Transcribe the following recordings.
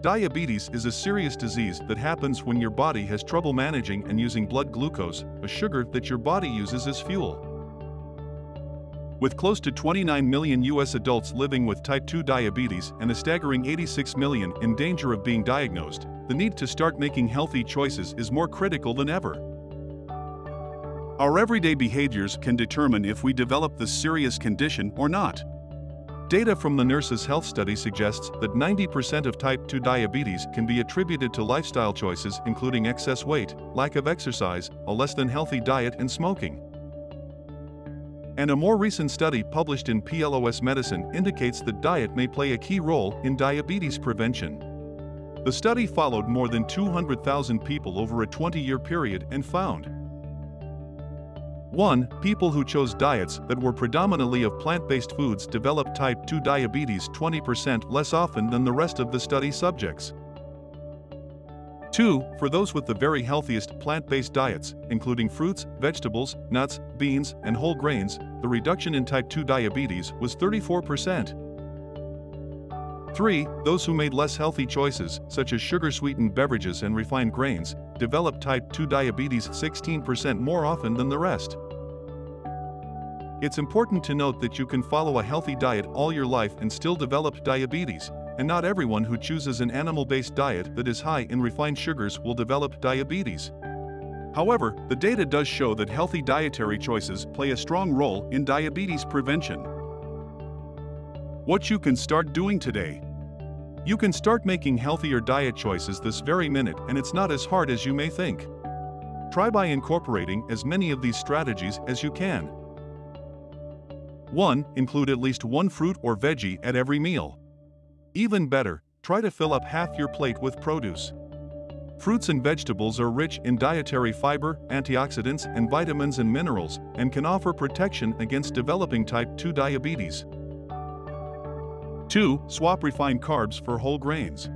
Diabetes is a serious disease that happens when your body has trouble managing and using blood glucose, a sugar that your body uses as fuel. With close to 29 million US adults living with type 2 diabetes and a staggering 86 million in danger of being diagnosed, the need to start making healthy choices is more critical than ever. Our everyday behaviors can determine if we develop this serious condition or not. Data from the Nurses Health Study suggests that 90% of type 2 diabetes can be attributed to lifestyle choices including excess weight, lack of exercise, a less than healthy diet and smoking. And a more recent study published in PLOS Medicine indicates that diet may play a key role in diabetes prevention. The study followed more than 200,000 people over a 20-year period and found 1. People who chose diets that were predominantly of plant-based foods developed type 2 diabetes 20% less often than the rest of the study subjects. 2. For those with the very healthiest plant-based diets, including fruits, vegetables, nuts, beans, and whole grains, the reduction in type 2 diabetes was 34%. 3. Those who made less healthy choices, such as sugar-sweetened beverages and refined grains, developed type 2 diabetes 16% more often than the rest. It's important to note that you can follow a healthy diet all your life and still develop diabetes, and not everyone who chooses an animal-based diet that is high in refined sugars will develop diabetes. However, the data does show that healthy dietary choices play a strong role in diabetes prevention. What you can start doing today. You can start making healthier diet choices this very minute and it's not as hard as you may think. Try by incorporating as many of these strategies as you can. 1. Include at least one fruit or veggie at every meal. Even better, try to fill up half your plate with produce. Fruits and vegetables are rich in dietary fiber, antioxidants, and vitamins and minerals, and can offer protection against developing type 2 diabetes. 2. Swap refined carbs for whole grains.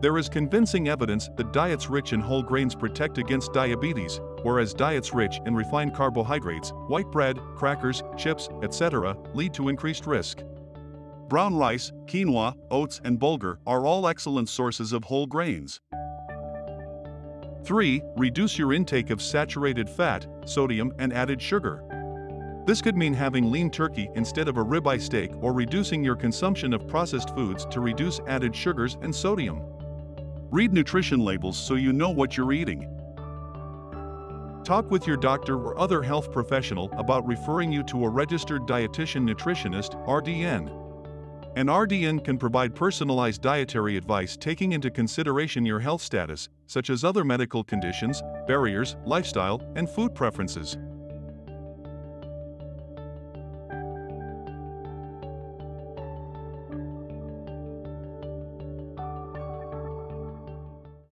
There is convincing evidence that diets rich in whole grains protect against diabetes, whereas diets rich in refined carbohydrates, white bread, crackers, chips, etc., lead to increased risk. Brown rice, quinoa, oats, and bulgur are all excellent sources of whole grains. 3. Reduce your intake of saturated fat, sodium, and added sugar. This could mean having lean turkey instead of a ribeye steak or reducing your consumption of processed foods to reduce added sugars and sodium. Read nutrition labels so you know what you're eating. Talk with your doctor or other health professional about referring you to a registered dietitian nutritionist RDN. An RDN can provide personalized dietary advice taking into consideration your health status, such as other medical conditions, barriers, lifestyle, and food preferences.